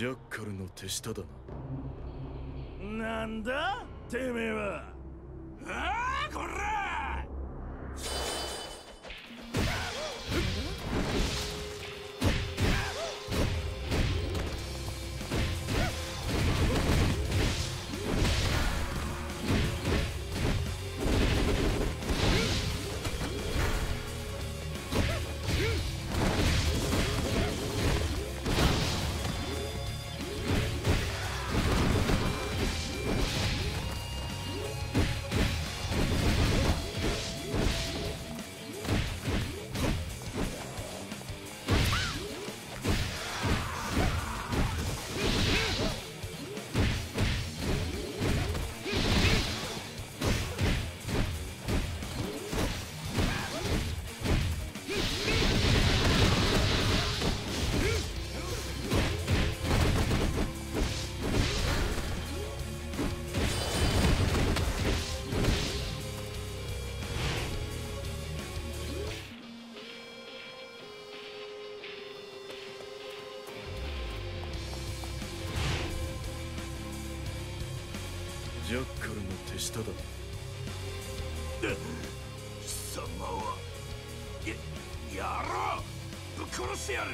ジャッカルの手下だな。なんだ？てめえは。ああこら！ジャッカルの手下だ貴様はややろう！ぶっ殺してやる！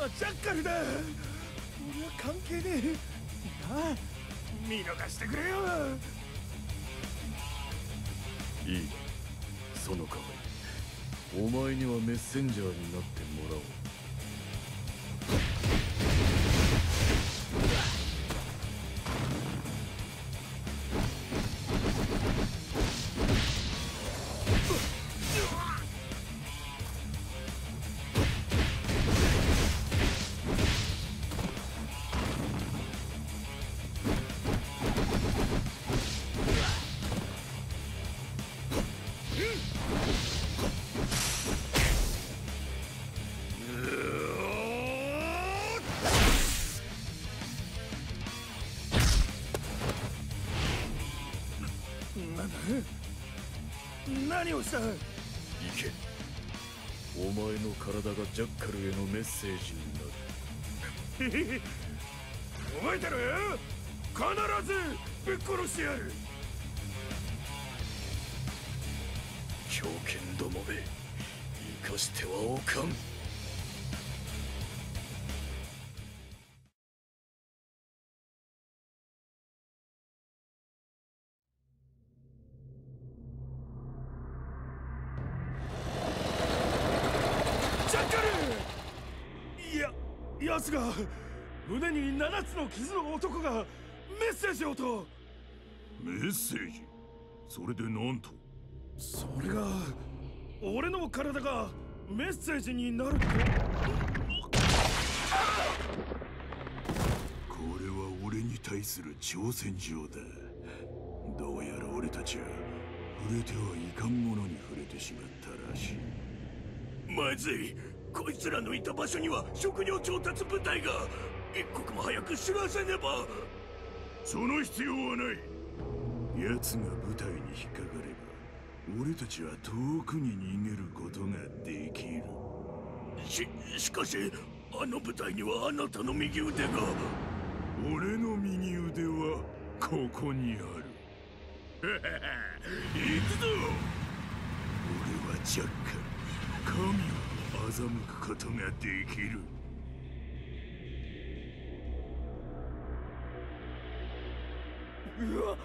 のはジャッカルだ。俺は関係ねえ。なあ見逃してくれよ。いい。その代わりお前にはメッセンジャーになってもらおう。何をした？行け。お前の体がジャッカルへのメッセージになる。覚えてろよ必ずぶっ殺してやる。狂犬どもめ。生かしてはおかん傷の男がメッセージをと。メッセージ？それでなんと？それが俺の体がメッセージになると。これは俺に対する挑戦状だ。どうやら俺たちは触れてはいかんものに触れてしまったらしい。まずい。こいつらのいた場所には食料調達部隊が一刻も早く知らせねば。その必要はない。奴が部隊に引っかかれば俺たちは遠くに逃げることができる。ししかしあの部隊にはあなたの右腕が。俺の右腕はここにある。行くぞ。俺はジャッカル。神を欺くことができるうわ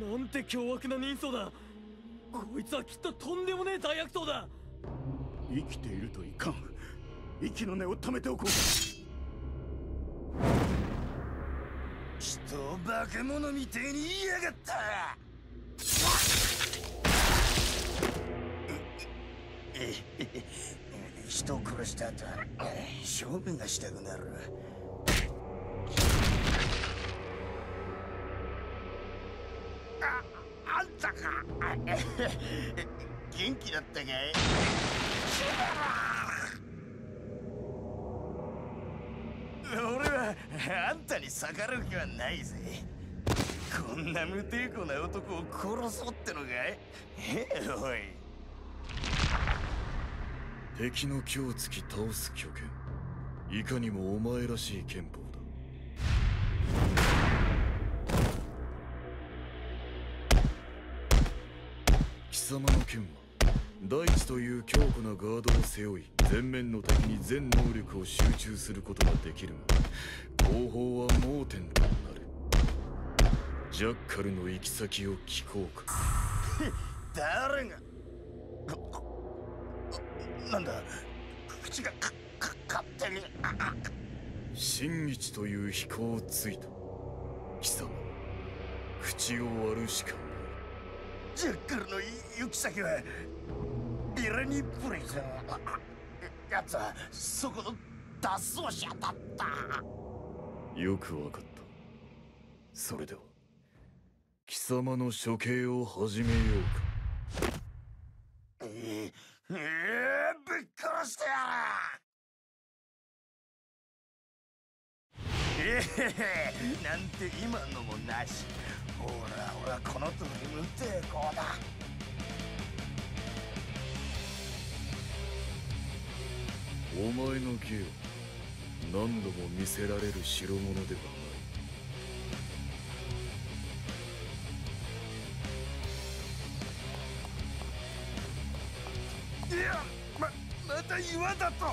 なんて凶悪な人相だ。こいつはきっととんでもねえ大悪党だ。生きているといかん。息の根を止めておこう。人を化け物みてえに言いやがった。人を殺した後は勝負がしたくなる元気だったかい？俺はあんたに逆らう気はないぜ。こんな無抵抗な男を殺そうってのかい？おい。敵の今日突き倒す巨剣いかにもお前らしい剣法。様の剣は大地という強固なガードを背負い前面の敵に全能力を集中することができるが後方は盲点となる。ジャッカルの行き先を聞こうか。誰が？なんだ？口がかか勝手に。真一という飛行をついた。貴様口を割るしかないジャッカルの行き先はビラニプリズンやつはそこの脱走者だった。よくわかった。それでは貴様の処刑を始めようかえええぶっ殺してやるええなんて今のもなしほら俺はこの通り無抵抗だお前の芸は何度も見せられる代物ではないいやままた岩だと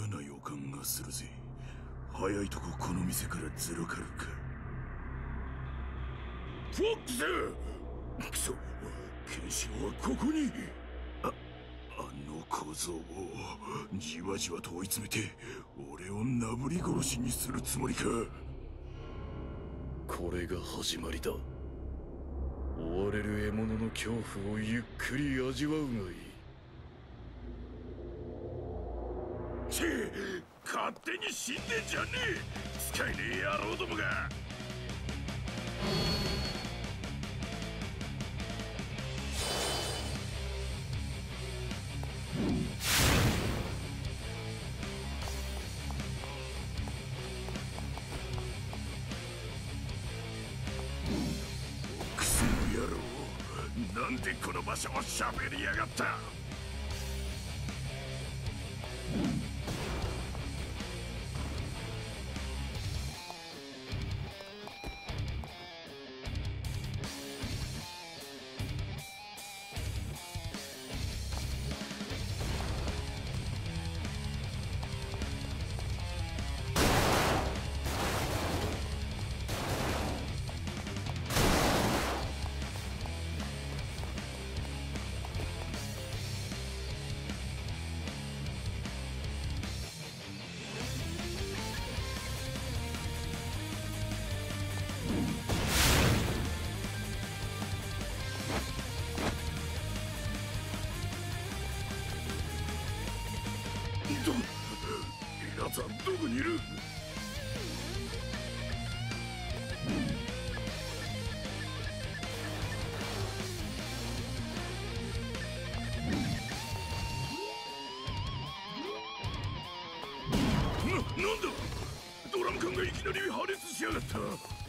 嫌な予感がするぜ。早いとここの店からずらかるか。フォックス！くそケンシロウはここに。ああの小僧をじわじわと追い詰めて俺をなぶり殺しにするつもりか。これが始まりだ。追われる獲物の恐怖をゆっくり味わうがいい勝手に死んでんじゃねえ。使えねえ野郎どもが。クソ野郎なんでこの場所を喋りやがった。どこにいる？な、なんだ？ドラム缶がいきなり破裂しやがった。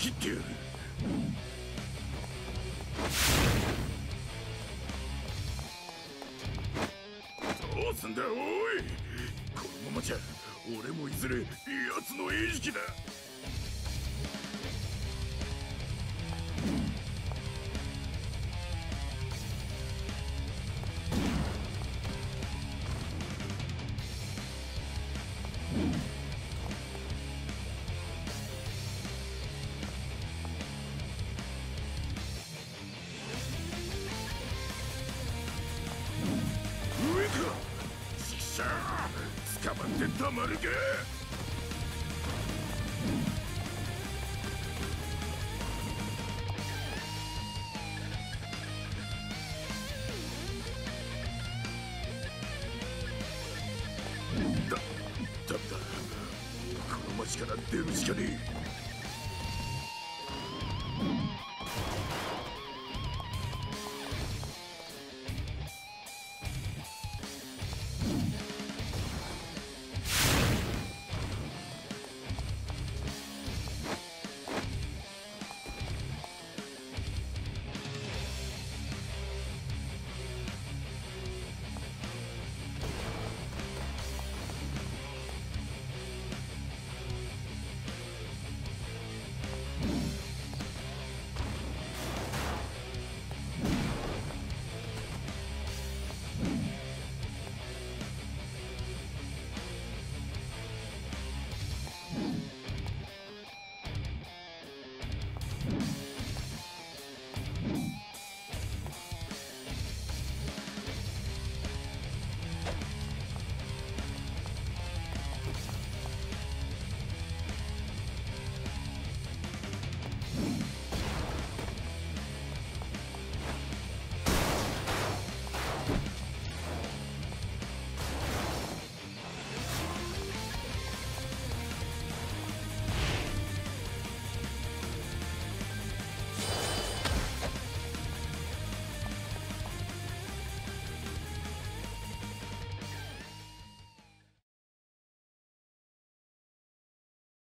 切ってやる。どうすんだおい。このままじゃ俺もいずれ奴の餌食だ。まるけ。だったらこの町から出るしかねえ